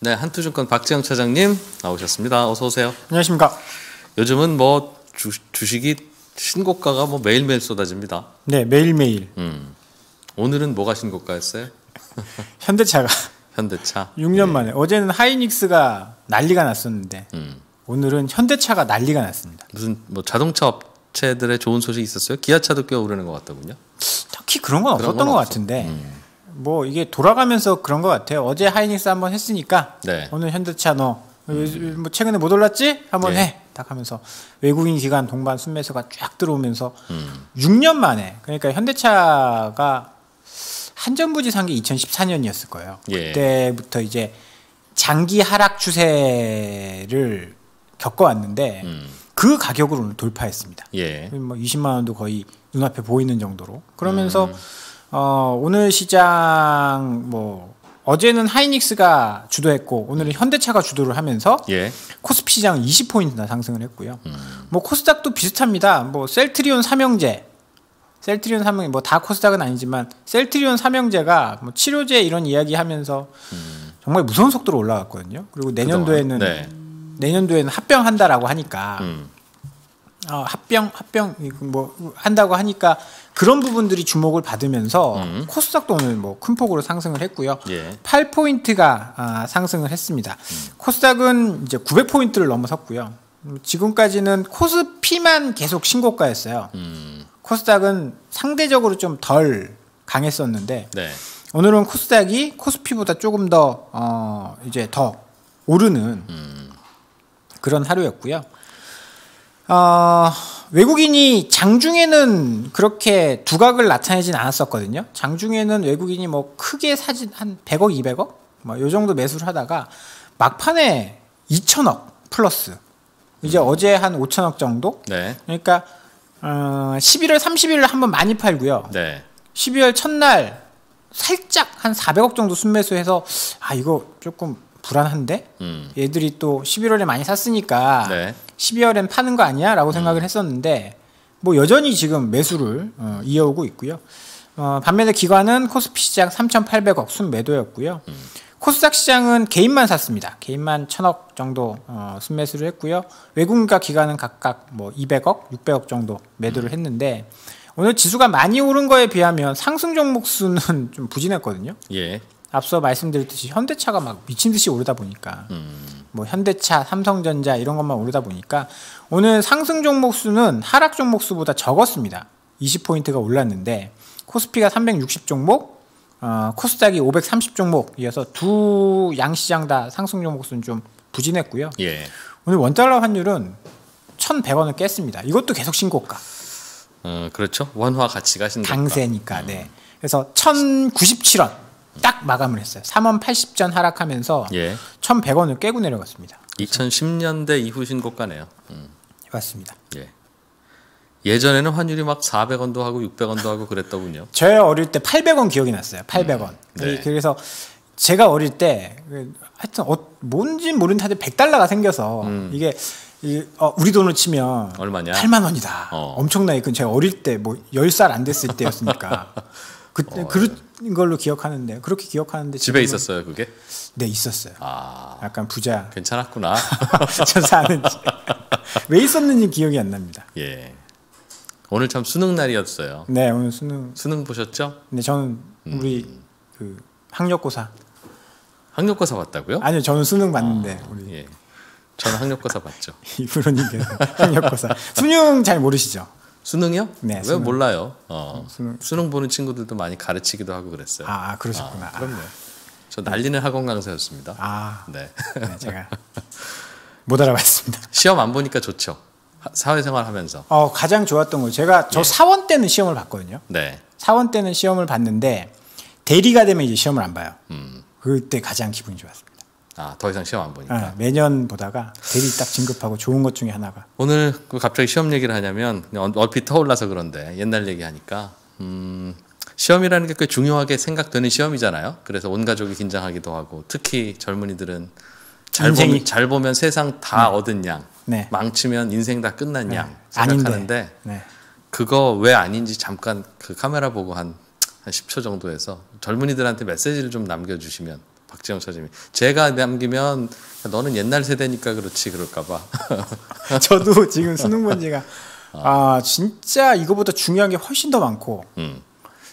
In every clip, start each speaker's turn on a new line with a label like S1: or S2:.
S1: 네, 한투증권 박지영 차장님 나오셨습니다. 어서 오세요.
S2: 안녕하십니까.
S1: 요즘은 뭐 주, 주식이 신고가가 뭐 매일매일 쏟아집니다.
S2: 네, 매일매일.
S1: 음. 오늘은 뭐가 신고가였어요?
S2: 현대차가
S1: 현대차.
S2: 6년 만에. 어제는 하이닉스가 난리가 났었는데
S1: 음.
S2: 오늘은 현대차가 난리가 났습니다.
S1: 무슨 뭐 자동차 업체들의 좋은 소식이 있었어요? 기아차도 꽤 오르는 것 같더군요.
S2: 딱히 그런 건
S1: 그런
S2: 없었던
S1: 건
S2: 것
S1: 없어.
S2: 같은데
S1: 음.
S2: 뭐 이게 돌아가면서 그런 것 같아요. 어제 하이닉스 한번 했으니까
S1: 네.
S2: 오늘 현대차 너뭐 최근에 못 올랐지? 한번
S1: 네.
S2: 해. 딱 하면서 외국인 기관 동반 순매수가 쫙 들어오면서
S1: 음.
S2: 6년 만에 그러니까 현대차가 한전부지 산 게 2014년이었을 거예요.
S1: 예.
S2: 그때부터 이제 장기 하락 추세를 겪어왔는데
S1: 음.
S2: 그 가격을 오늘 돌파했습니다.
S1: 예.
S2: 뭐 20만 원도 거의 눈앞에 보이는 정도로 그러면서
S1: 음.
S2: 어, 오늘 시장 뭐 어제는 하이닉스가 주도했고 오늘은 현대차가 주도를 하면서
S1: 예.
S2: 코스피 시장은 20포인트나 상승을 했고요. 뭐 코스닥도 비슷합니다. 뭐 셀트리온 삼형제, 셀트리온 삼형제 뭐다 코스닥은 아니지만 셀트리온 삼형제가 뭐 치료제 이런 이야기 하면서 정말 무서운 속도로 올라갔거든요. 그리고 내년도에는
S1: 네.
S2: 내년도에는 합병한다라고 하니까
S1: 음.
S2: 어, 합병 합병 뭐 한다고 하니까 그런 부분들이 주목을 받으면서
S1: 음.
S2: 코스닥도 오늘 뭐 큰 폭으로 상승을 했고요.
S1: 예.
S2: 8포인트가 아, 상승을 했습니다. 코스닥은 이제 900포인트를 넘어섰고요. 음, 지금까지는 코스피만 계속 신고가였어요.
S1: 음.
S2: 코스닥은 상대적으로 좀 덜 강했었는데
S1: 네.
S2: 오늘은 코스닥이 코스피보다 조금 더 어, 이제 더 오르는
S1: 음.
S2: 그런 하루였고요. 어, 외국인이 장중에는 그렇게 두각을 나타내진 않았었거든요. 장중에는 외국인이 뭐 크게 사진 한 100억, 200억 뭐요 정도 매수를 하다가 막판에 2천억 플러스 이제 어제 한 5천억 정도.
S1: 네.
S2: 그러니까 어, 11월 30일 한번 많이 팔고요.
S1: 네.
S2: 12월 첫날 살짝 한 400억 정도 순매수해서 아 이거 조금 불안한데
S1: 음.
S2: 얘들이 또 11월에 많이 샀으니까
S1: 네.
S2: 12월엔 파는 거 아니야 라고 생각을 했었는데 뭐 여전히 지금 매수를 어, 이어오고 있고요. 어, 반면에 기관은 코스피 시장 3,800억 순매도였고요. 코스닥 시장은 개인만 샀습니다. 개인만 천억 정도 어, 순매수를 했고요. 외국인과 기관은 각각 뭐 200억, 600억 정도 매도를 했는데 오늘 지수가 많이 오른 거에 비하면 상승 종목 수는 좀 부진했거든요.
S1: 예.
S2: 앞서 말씀드렸듯이 현대차가 막 미친 듯이 오르다 보니까
S1: 음.
S2: 뭐 현대차, 삼성전자 이런 것만 오르다 보니까 오늘 상승 종목 수는 하락 종목 수보다 적었습니다. 20포인트가 올랐는데 코스피가 360 종목, 어, 코스닥이 530 종목 이어서 두 양 시장 다 상승 종목 수는 좀 부진했고요.
S1: 예.
S2: 오늘 원달러 환율은 1,100원을 깼습니다. 이것도 계속 신고가.
S1: 어, 그렇죠. 원화 가치가 신고가.
S2: 강세니까. 네. 그래서 1,097원 딱 마감을 했어요. 3원 80전 하락하면서
S1: 예.
S2: 1,100원을 깨고 내려갔습니다.
S1: 2010년대 이후 신고가네요. 음.
S2: 맞습니다.
S1: 예. 예전에는 환율이 막 400원도 하고 600원도 하고 그랬더군요.
S2: 저희 어릴 때 800원 기억이 났어요. 800원.
S1: 네.
S2: 그래서 제가 어릴 때 그, 하여튼 어, 뭔지 모르는 다들 100달러가 생겨서
S1: 음.
S2: 이게 이, 어, 우리 돈으로 치면
S1: 얼마냐?
S2: 8만 원이다.
S1: 어.
S2: 엄청나게 그 제가 어릴 때 뭐 10살 안 됐을 때였으니까 그때 그런 걸로 기억하는데 그렇게 기억하는데
S1: 어, 집에 있었어요, 그게?
S2: 네, 있었어요.
S1: 아,
S2: 약간 부자
S1: 괜찮았구나.
S2: 저 사는지 왜 있었는지 기억이 안 납니다.
S1: 예. 오늘 참 수능 날이었어요.
S2: 네, 오늘 수능
S1: 수능 보셨죠?
S2: 근데 저는
S1: 음.
S2: 우리 그 학력고사
S1: 학력고사 봤다고요?
S2: 아니요 저는 수능 봤는데 우리
S1: 예. 저는 학력고사 봤죠.
S2: 이프로님께서 학력고사 수능 잘 모르시죠?
S1: 수능이요?
S2: 네,
S1: 왜
S2: 수능.
S1: 몰라요? 어,
S2: 수능.
S1: 수능. 보는 친구들도 많이 가르치기도 하고 그랬어요.
S2: 아 그러셨구나.
S1: 그럼요. 저 날리는 학원 강사였습니다.
S2: 아
S1: 네.
S2: 네, 제가 못 알아봤습니다.
S1: 시험 안 보니까 좋죠. 하- 사회생활 하면서.
S2: 어 가장 좋았던 거 제가 저
S1: 예.
S2: 사원 때는 시험을 봤거든요.
S1: 네.
S2: 사원 때는 시험을 봤는데 대리가 되면 이제 시험을 안 봐요.
S1: 음.
S2: 그때 가장 기분이 좋았습니다.
S1: 아, 더 이상 시험 안 보니까.
S2: 아, 매년 보다가 대리 딱 진급하고 좋은 것 중에 하나가
S1: 오늘 그 갑자기 시험 얘기를 하냐면 얼핏 떠올라서 그런데 옛날 얘기하니까 음, 시험이라는 게 꽤 중요하게 생각되는 시험이잖아요. 그래서 온 가족이 긴장하기도 하고 특히 젊은이들은 잘, 보면, 잘 보면 세상 다 얻은 양,
S2: 네.
S1: 망치면 인생 다 끝난 양
S2: 아닌데.
S1: 생각하는데
S2: 네.
S1: 그거 왜 아닌지 잠깐 그 카메라 보고 한, 한 10초 정도 해서 젊은이들한테 메시지를 좀 남겨주시면 박지영 처짐이 제가 남기면 너는 옛날 세대니까 그렇지 그럴까봐.
S2: 저도 지금 수능 문제가. 아 진짜 이거보다 중요한 게 훨씬 더 많고.
S1: 음,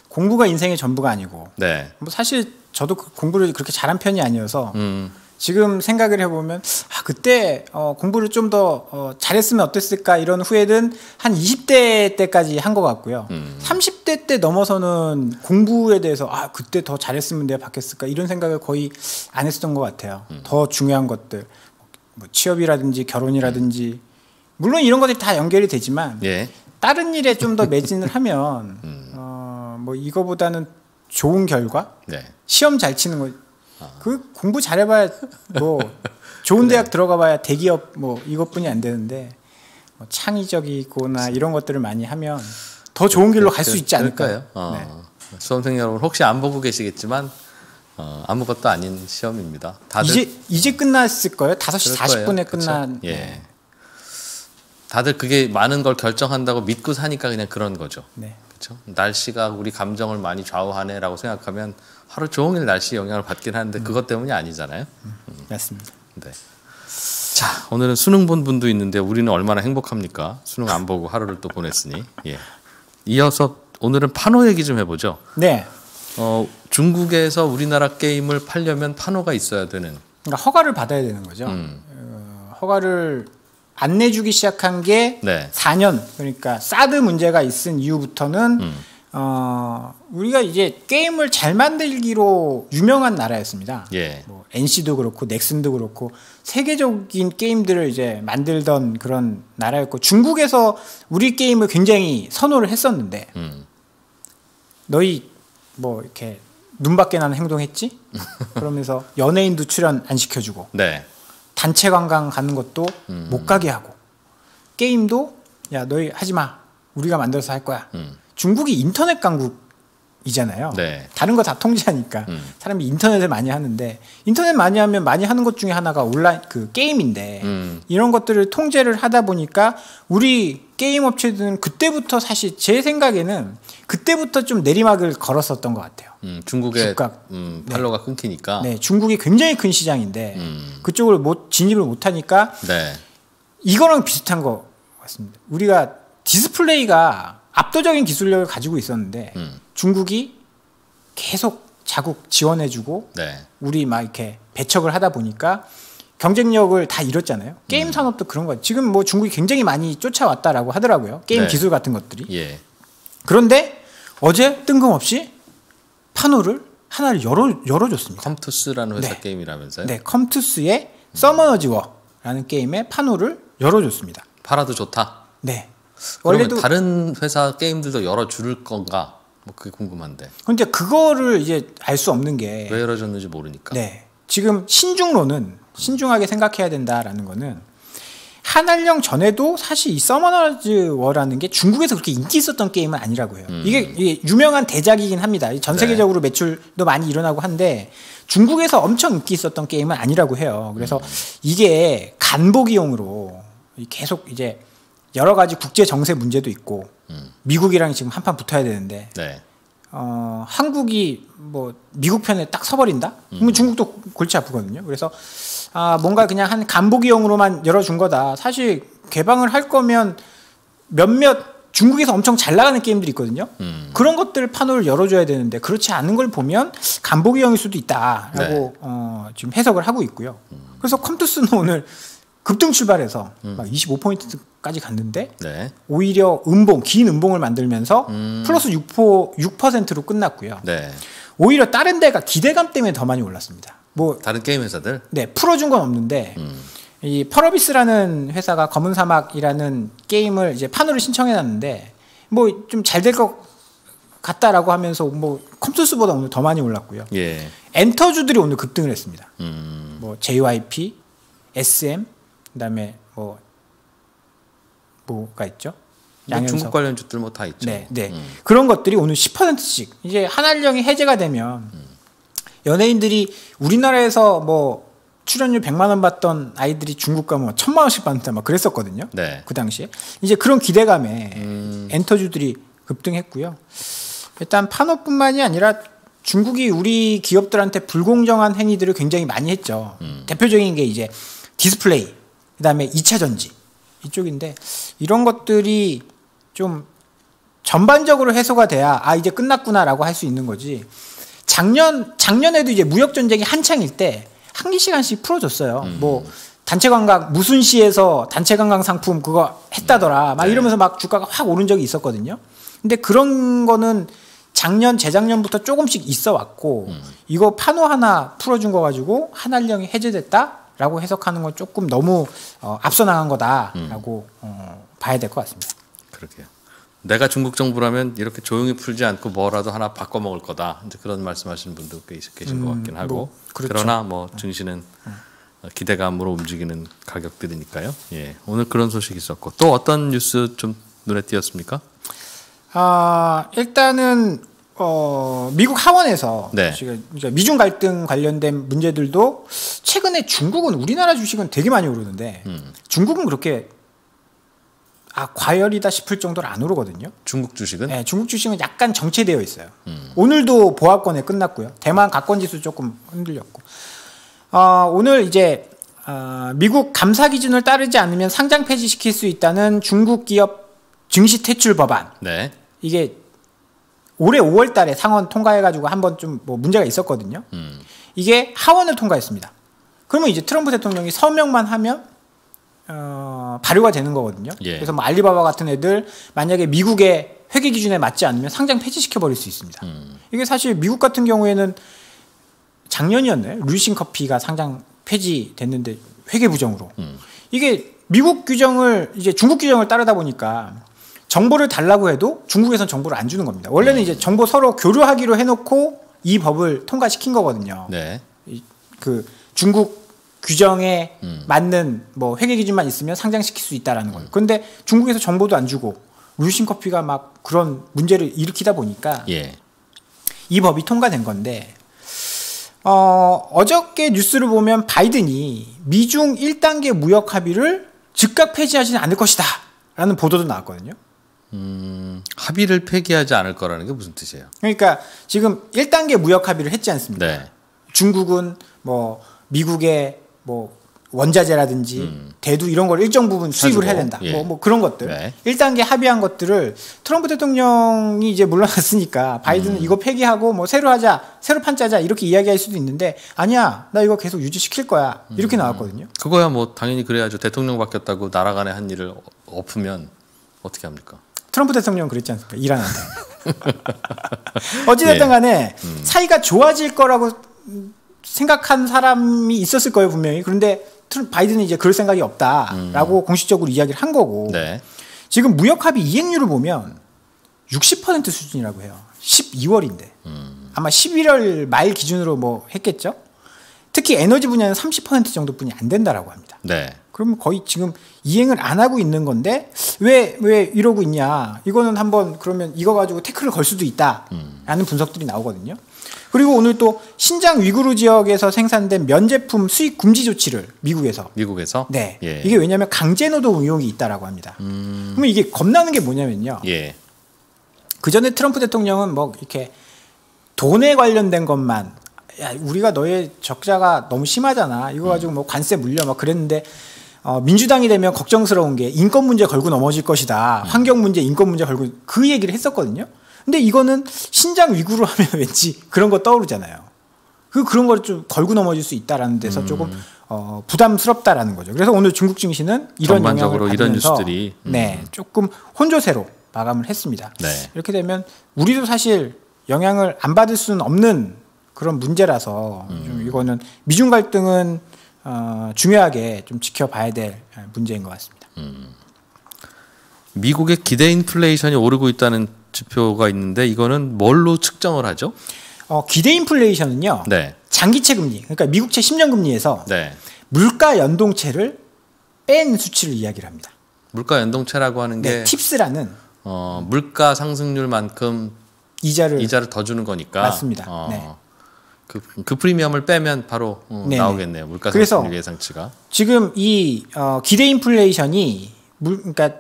S2: 공부가 인생의 전부가 아니고.
S1: 네.
S2: 뭐 사실 저도 그 공부를 그렇게 잘한 편이 아니어서
S1: 음,
S2: 지금 생각을 해보면 아 그때 어, 공부를 좀더 어, 잘했으면 어땠을까 이런 후회는 한 20대 때까지 한 것 같고요. 30대 때 넘어서는 공부에 대해서 아 그때 더 잘했으면 내가 바뀌었을까 이런 생각을 거의 안 했었던 것 같아요. 더 중요한 것들 뭐 취업이라든지 결혼이라든지 물론 이런 것들이 다 연결이 되지만
S1: 예.
S2: 다른 일에 좀 더 매진을 하면 어, 뭐 이거보다는 좋은 결과
S1: 네.
S2: 시험 잘 치는 거. 그 공부 잘해봐야 뭐 좋은 대학 들어가봐야 대기업 뭐 이것뿐이 안 되는데 뭐 창의적이거나 이런 것들을 많이 하면 더 좋은 길로 갈 수 있지 않을까요?
S1: 어,
S2: 네.
S1: 수험생 여러분 혹시 안 보고 계시겠지만 어, 아무것도 아닌 시험입니다. 다들
S2: 이제 이제 끝났을 거예요. 5시
S1: 그럴
S2: 40분에
S1: 거예요. 그쵸?
S2: 끝난.
S1: 예. 다들 그게 많은 걸 결정한다고 믿고 사니까 그냥 그런 거죠.
S2: 네.
S1: 그렇죠? 날씨가 우리 감정을 많이 좌우하네라고 생각하면 하루 종일 날씨 영향을 받긴 하는데 그것 때문이 아니잖아요.
S2: 맞습니다.
S1: 네. 자, 오늘은 수능 본 분도 있는데 우리는 얼마나 행복합니까? 수능 안 보고 하루를 또 보냈으니. 예. 이어서 오늘은 판호 얘기 좀 해보죠.
S2: 네.
S1: 어, 중국에서 우리나라 게임을 팔려면 판호가 있어야 되는.
S2: 그러니까 허가를 받아야 되는 거죠.
S1: 음.
S2: 어, 허가를 안 내주기 시작한 게
S1: 네.
S2: 4년 그러니까 사드 문제가 있은 이후부터는
S1: 음.
S2: 어, 우리가 이제 게임을 잘 만들기로 유명한 나라였습니다.
S1: 예.
S2: 뭐 NC도 그렇고 넥슨도 그렇고 세계적인 게임들을 이제 만들던 그런 나라였고 중국에서 우리 게임을 굉장히 선호를 했었는데
S1: 음.
S2: 너희 뭐 이렇게 눈밖에 나는 행동했지? 그러면서 연예인도 출연 안 시켜주고
S1: 네.
S2: 단체 관광 가는 것도
S1: 음.
S2: 못 가게 하고 게임도 야 너희 하지 마 우리가 만들어서 할 거야
S1: 음.
S2: 중국이 인터넷 강국 이잖아요
S1: 네.
S2: 다른 거 다 통제하니까
S1: 음.
S2: 사람이 인터넷을 많이 하는데 인터넷 많이 하면 많이 하는 것 중에 하나가 온라인 그 게임인데
S1: 음.
S2: 이런 것들을 통제를 하다 보니까 우리 게임 업체들은 그때부터 사실 제 생각에는 그때부터 좀 내리막을 걸었었던 것 같아요.
S1: 음, 중국의
S2: 주가.
S1: 음, 판호가 끊기니까.
S2: 네, 중국이 굉장히 큰 시장인데
S1: 음.
S2: 그쪽을 못 진입을 못 하니까
S1: 네.
S2: 이거랑 비슷한 거 같습니다. 우리가 디스플레이가 압도적인 기술력을 가지고 있었는데
S1: 음.
S2: 중국이 계속 자국 지원해주고
S1: 네.
S2: 우리 막 이렇게 배척을 하다 보니까 경쟁력을 다 잃었잖아요.
S1: 음.
S2: 게임 산업도 그런 거예요. 지금 뭐 중국이 굉장히 많이 쫓아왔다라고 하더라고요. 게임
S1: 네.
S2: 기술 같은 것들이.
S1: 예.
S2: 그런데 어제 뜬금없이 판호를 하나를 열어 열어줬습니다.
S1: 컴투스라는 회사
S2: 네.
S1: 게임이라면서요?
S2: 네, 컴투스의 서머너즈 워라는 게임의 판호를 열어줬습니다.
S1: 팔아도 좋다.
S2: 네.
S1: 원래도
S2: 원래도
S1: 다른 회사 게임들도 열어 줄 건가? 뭐 그게 궁금한데
S2: 근데 그거를 이제 알 수 없는
S1: 게왜 열어줬는지 모르니까.
S2: 네. 지금 신중로는 신중하게 생각해야 된다라는 거는 한알령 전에도 사실 이 서머너즈 워라는 게 중국에서 그렇게 인기 있었던 게임은 아니라고 해요. 이게, 이게 유명한 대작이긴 합니다. 전
S1: 네.
S2: 세계적으로 매출도 많이 일어나고 한데 중국에서 엄청 인기 있었던 게임은 아니라고 해요. 그래서 이게 간보기용으로 계속 이제 여러 가지 국제 정세 문제도 있고 미국이랑 지금 한판 붙어야 되는데
S1: 네.
S2: 어, 한국이 뭐 미국 편에 딱 서버린다? 그러면 중국도 골치 아프거든요. 그래서 아, 뭔가 그냥 한 간보기용으로만 열어준 거다. 사실 개방을 할 거면 몇몇 중국에서 엄청 잘 나가는 게임들이 있거든요.
S1: 음.
S2: 그런 것들 판호를 열어줘야 되는데 그렇지 않은 걸 보면 간보기용일 수도 있다라고
S1: 네.
S2: 어, 지금 해석을 하고 있고요. 그래서 컴투스는 오늘 급등 출발해서 막 25포인트까지 갔는데
S1: 네.
S2: 오히려 음봉, 긴 음봉을 만들면서
S1: 음.
S2: 플러스 6%, 6%로 끝났고요.
S1: 네.
S2: 오히려 다른 데가 기대감 때문에 더 많이 올랐습니다. 뭐,
S1: 다른 게임 회사들.
S2: 네, 풀어준 건 없는데,
S1: 음.
S2: 이 펄어비스라는 회사가 검은 사막이라는 게임을 이제 판호를 신청해놨는데, 뭐 좀 잘 될 것 같다라고 하면서 뭐 컴투스보다 오늘 더 많이 올랐고요.
S1: 예.
S2: 엔터주들이 오늘 급등을 했습니다.
S1: 음.
S2: 뭐 JYP, SM, 그다음에 뭐 뭐가 있죠?
S1: 뭐
S2: 양현석.
S1: 중국 관련 주들 뭐 다 있죠.
S2: 네, 네.
S1: 음.
S2: 그런 것들이 오늘 10%씩 이제 한알령이 해제가 되면 연예인들이 우리나라에서 뭐 출연료 100만 원 받던 아이들이 중국 가면 뭐 천만 원씩 받는다 막 그랬었거든요.
S1: 네.
S2: 그 당시에 이제 그런 기대감에
S1: 음.
S2: 엔터주들이 급등했고요. 일단 판호뿐만이 아니라 중국이 우리 기업들한테 불공정한 행위들을 굉장히 많이 했죠. 대표적인 게 이제 디스플레이, 그 다음에 2차 전지 이쪽인데 이런 것들이 좀 전반적으로 해소가 돼야 아 이제 끝났구나라고 할 수 있는 거지. 작년 작년에도 이제 무역 전쟁이 한창일 때 한 개씩 한 개씩 풀어줬어요. 뭐 단체 관광 무순시에서 단체 관광 상품 그거 했다더라. 막
S1: 네.
S2: 이러면서 막 주가가 확 오른 적이 있었거든요. 근데 그런 거는 작년 재작년부터 조금씩 있어 왔고 이거 판호 하나 풀어준 거 가지고 한한령이 해제됐다 라고 해석하는 건 조금 너무 어, 앞서 나간 거다라고 어, 봐야 될 것 같습니다.
S1: 그러게요. 내가 중국 정부라면 이렇게 조용히 풀지 않고 뭐라도 하나 바꿔 먹을 거다. 이제 그런 말씀하시는 분도 꽤 있- 계신 것 같긴 하고.
S2: 뭐, 그렇죠.
S1: 그러나 뭐 증시는 어, 기대감으로 움직이는 가격들이니까요. 예, 오늘 그런 소식이 있었고 또 어떤 뉴스 좀 눈에 띄었습니까?
S2: 아 일단은 어, 미국 하원에서
S1: 네.
S2: 지금 그러니까 미중 갈등 관련된 문제들도 최근에 중국은 우리나라 주식은 되게 많이 오르는데
S1: 음.
S2: 중국은 그렇게 아 과열이다 싶을 정도로 안 오르거든요.
S1: 중국 주식은
S2: 네, 중국 주식은 약간 정체되어 있어요.
S1: 음.
S2: 오늘도 보합권에 끝났고요. 대만 가권 지수 조금 흔들렸고. 어, 오늘 이제 어, 미국 감사 기준을 따르지 않으면 상장 폐지시킬 수 있다는 중국 기업 증시 퇴출 법안.
S1: 네,
S2: 이게 올해 5월 달에 상원 통과해 가지고 한번 좀 뭐 문제가 있었거든요.
S1: 음.
S2: 이게 하원을 통과했습니다. 그러면 이제 트럼프 대통령이 서명만 하면 어, 발효가 되는 거거든요.
S1: 예.
S2: 그래서 뭐 알리바바 같은 애들 만약에 미국의 회계 기준에 맞지 않으면 상장 폐지시켜 버릴 수 있습니다.
S1: 음.
S2: 이게 사실 미국 같은 경우에는 작년이었나요? 루이싱 커피가 상장 폐지됐는데 회계 부정으로.
S1: 음.
S2: 이게 미국 규정을 이제 중국 규정을 따르다 보니까 정보를 달라고 해도 중국에선 정보를 안 주는 겁니다. 원래는 이제 정보 서로 교류하기로 해놓고 이 법을 통과시킨 거거든요.
S1: 네,
S2: 이- 그 중국 규정에
S1: 음.
S2: 맞는 뭐 회계 기준만 있으면 상장시킬 수 있다라는 거예요. 그런데 중국에서 정보도 안 주고 루이싱 커피가 막 그런 문제를 일으키다 보니까
S1: 예,
S2: 이 법이 통과된 건데 어, 어저께 뉴스를 보면 바이든이 미중 1단계 무역 합의를 즉각 폐지하지는 않을 것이다. 라는 보도도 나왔거든요.
S1: 음, 합의를 폐기하지 않을 거라는 게 무슨 뜻이에요?
S2: 그러니까 지금 1단계 무역 합의를 했지 않습니까?
S1: 네,
S2: 중국은 뭐 미국의 뭐 원자재라든지 대두 이런 걸 일정 부분 수입을
S1: 음.
S2: 해야 된다.
S1: 예.
S2: 뭐, 뭐 그런 것들.
S1: 네.
S2: 1단계 합의한 것들을 트럼프 대통령이 이제 물러났으니까 바이든은
S1: 음.
S2: 이거 폐기하고 뭐 새로 하자, 새로 판 짜자 이렇게 이야기할 수도 있는데 아니야, 나 이거 계속 유지시킬 거야.
S1: 음.
S2: 이렇게 나왔거든요.
S1: 그거야 뭐 당연히 그래야죠. 대통령 바뀌었다고 나라 간에 한 일을 어- 엎으면 어떻게 합니까?
S2: 트럼프 대통령 그랬지 않습니까? 이란한테. 어찌됐든
S1: 예.
S2: 간에
S1: 음.
S2: 사이가 좋아질 거라고 생각한 사람이 있었을 거예요, 분명히. 그런데 트럼- 바이든은 이제 그럴 생각이 없다라고 공식적으로 이야기를 한 거고.
S1: 음. 네,
S2: 지금 무역 합의 이행률을 보면 60% 수준이라고 해요. 12월인데.
S1: 음.
S2: 아마 11월 말 기준으로 뭐 했겠죠? 특히 에너지 분야는 30% 정도뿐이 안 된다라고 합니다.
S1: 네,
S2: 그러면 거의 지금 이행을 안 하고 있는 건데 왜왜 이러고 있냐? 이거는 한번 그러면 이거 가지고 태클을 걸 수도 있다라는 분석들이 나오거든요. 그리고 오늘 또 신장 위구르 지역에서 생산된 면제품 수입 금지 조치를 미국에서
S1: 미국에서
S2: 네
S1: 예,
S2: 이게 왜냐하면 강제 노동 의혹이 있다라고 합니다.
S1: 음,
S2: 그러면 이게 겁나는 게 뭐냐면요.
S1: 예,
S2: 그 전에 트럼프 대통령은 뭐 이렇게 돈에 관련된 것만 야 우리가 너의 적자가 너무 심하잖아. 이거 가지고 뭐 관세 물려 막 그랬는데 어, 민주당이 되면 걱정스러운 게 인권 문제 걸고 넘어질 것이다. 환경 문제 인권 문제 걸고 그 얘기를 했었거든요. 근데 이거는 신장 위구르 하면 왠지 그런 거 떠오르잖아요. 그 그런 걸 좀 걸고 넘어질 수 있다라는 데서 조금 어, 부담스럽다라는 거죠. 그래서 오늘 중국 증시는 이런 영향을
S1: 이런 뉴스들이, 음.
S2: 네 조금 혼조세로 마감을 했습니다.
S1: 네,
S2: 이렇게 되면 우리도 사실 영향을 안 받을 수는 없는 그런 문제라서 좀 이거는 미중 갈등은 어, 중요하게 좀 지켜봐야 될 문제인 것 같습니다.
S1: 미국의 기대 인플레이션이 오르고 있다는 지표가 있는데 이거는 뭘로 측정을 하죠?
S2: 어, 기대 인플레이션은요
S1: 네,
S2: 장기채 금리 그러니까 미국채 10년 금리에서
S1: 네.
S2: 물가 연동채를 뺀 수치를 이야기를 합니다.
S1: 물가 연동체라고 하는 게
S2: 네, 팁스라는
S1: 어, 물가 상승률만큼
S2: 이자를
S1: 이자를 더 주는 거니까
S2: 맞습니다.
S1: 어,
S2: 네.
S1: 그, 그 프리미엄을 빼면 바로 어,
S2: 네네.
S1: 나오겠네요. 물가 상승률 예상치가.
S2: 지금 이 어, 기대 인플레이션이 물 그러니까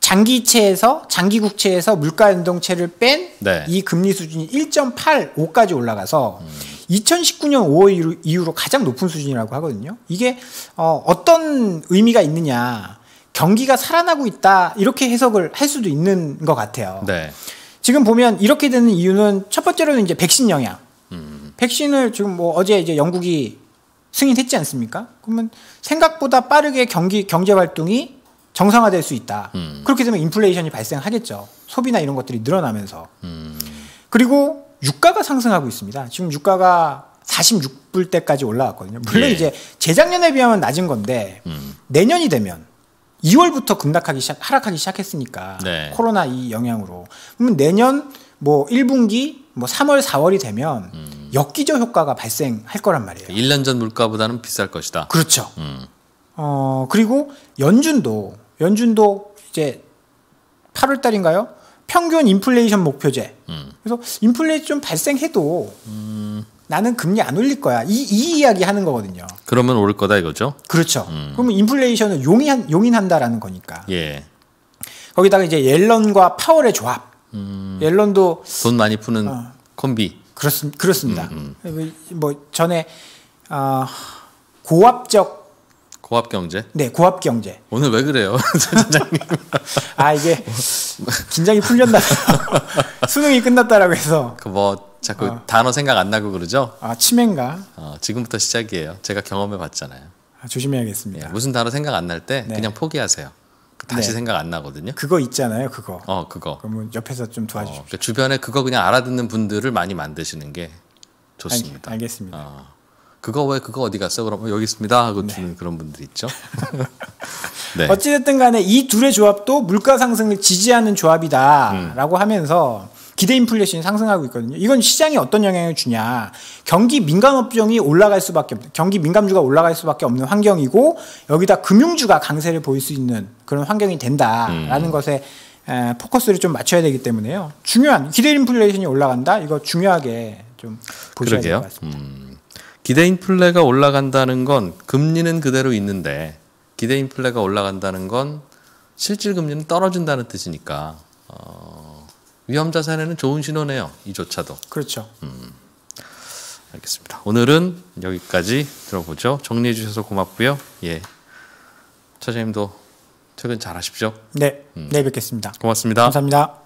S2: 장기채에서 장기 국채에서 물가 연동채를 뺀이
S1: 네.
S2: 금리 수준이 1.85까지 올라가서 2019년 5월 이후- 이후로 가장 높은 수준이라고 하거든요. 이게 어, 어떤 의미가 있느냐? 경기가 살아나고 있다 이렇게 해석을 할 수도 있는 것 같아요.
S1: 네.
S2: 지금 보면 이렇게 되는 이유는 첫 번째로는 이제 백신 영향.
S1: 음.
S2: 백신을 지금 뭐 어제 이제 영국이 승인했지 않습니까? 그러면 생각보다 빠르게 경기 경제 활동이 정상화될 수 있다.
S1: 음.
S2: 그렇게 되면 인플레이션이 발생하겠죠. 소비나 이런 것들이 늘어나면서.
S1: 음.
S2: 그리고 유가가 상승하고 있습니다. 지금 유가가 46불대까지 올라왔거든요. 물론
S1: 예.
S2: 이제 재작년에 비하면 낮은 건데
S1: 음.
S2: 내년이 되면 2월부터 급락하기 시작, 하락하기 시작했으니까
S1: 네.
S2: 코로나 이 영향으로 그러면 내년 뭐 1분기 뭐 3월 4월이 되면
S1: 음.
S2: 역기저 효과가 발생할 거란 말이에요.
S1: 1년 전 물가보다는 비쌀 것이다.
S2: 그렇죠.
S1: 음.
S2: 어 그리고 연준도 연준도 이제 8월 달인가요? 평균 인플레이션 목표제.
S1: 음.
S2: 그래서 인플레이션 발생해도 나는 금리 안 올릴 거야. 이, 이 이야기 하는 거거든요.
S1: 그러면 오를 거다 이거죠?
S2: 그렇죠.
S1: 음.
S2: 그러면 인플레이션을 용인, 용인한다라는 거니까.
S1: 예.
S2: 거기다가 이제 옐런과 파월의 조합.
S1: 음.
S2: 옐런도
S1: 돈 많이 푸는
S2: 어.
S1: 콤비.
S2: 그렇습, 그렇습니다.
S1: 음,
S2: 뭐 전에 아, 고압적
S1: 고압 경제.
S2: 네 고압 경제.
S1: 오늘 왜 그래요?
S2: 아 이게 긴장이 풀렸나 수능이 끝났다라고 해서
S1: 그 뭐 자꾸
S2: 어.
S1: 단어 생각 안 나고 그러죠?
S2: 아 치매인가
S1: 어, 지금부터 시작이에요. 제가 경험해 봤잖아요.
S2: 아, 조심해야겠습니다.
S1: 예, 무슨 단어 생각 안 날때
S2: 네.
S1: 그냥 포기하세요. 다시
S2: 네.
S1: 생각 안 나거든요.
S2: 그거 있잖아요, 그거.
S1: 어, 그거.
S2: 그러면 옆에서 좀
S1: 어,
S2: 도와주십시오.
S1: 그 주변에 그거 그냥 알아듣는 분들을 많이 만드시는 게 좋습니다.
S2: 알, 겠습니다
S1: 어, 그거 왜 그거 어디 갔어? 그럼 어, 여기 있습니다 하고
S2: 네.
S1: 주는 그런 분들 있죠. 네.
S2: 어찌됐든 간에 이 둘의 조합도 물가 상승을 지지하는 조합이다라고
S1: 음.
S2: 하면서 기대 인플레이션이 상승하고 있거든요. 이건 시장에 어떤 영향을 주냐. 경기 민감 업종이 올라갈 수밖에 없는, 경기 민감주가 올라갈 수밖에 없는 환경이고 여기다 금융주가 강세를 보일 수 있는 그런 환경이 된다라는
S1: 음.
S2: 것에 에, 포커스를 좀 맞춰야 되기 때문에요. 중요한 기대 인플레이션이 올라간다. 이거 중요하게 좀 보셔야 될. 것 같습니다.
S1: 음, 기대 인플레가 올라간다는 건 금리는 그대로 있는데 기대 인플레가 올라간다는 건 실질 금리는 떨어진다는 뜻이니까 어, 위험 자 산에는 좋은 신호네요. 이조차도.
S2: 그렇죠.
S1: 알겠습니다. 오늘은 여기까지 들어보죠. 정리해 주셔서 고맙고요. 예. 차장님도 퇴근 잘 하십시오.
S2: 네, 내일 뵙겠습니다.
S1: 고맙습니다.
S2: 감사합니다.